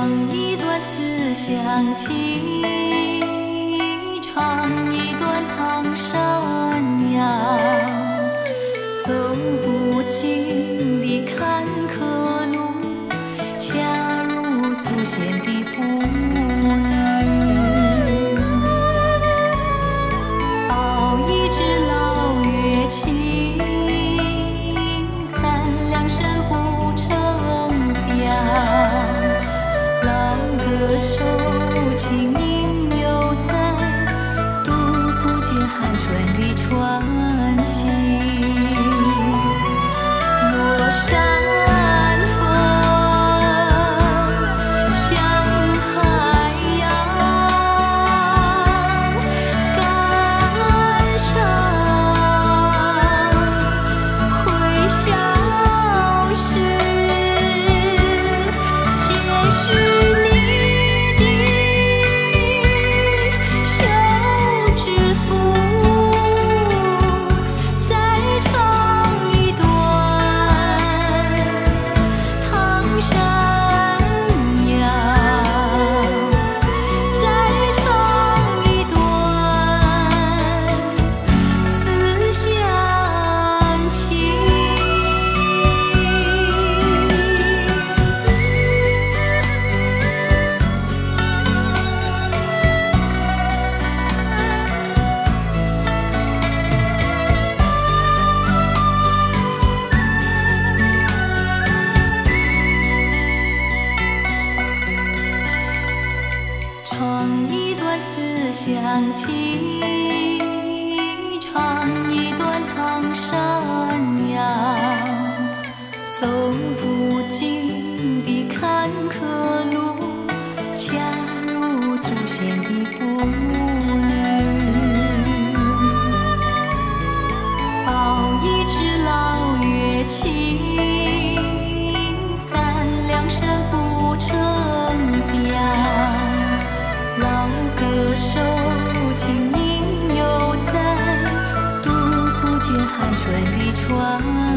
唱一段思乡情，唱一段唐山谣。这首情歌在渡不尽寒春的传奇唱一段思乡情唱一段唐山谣走不尽的坎坷路恰如祖先的布船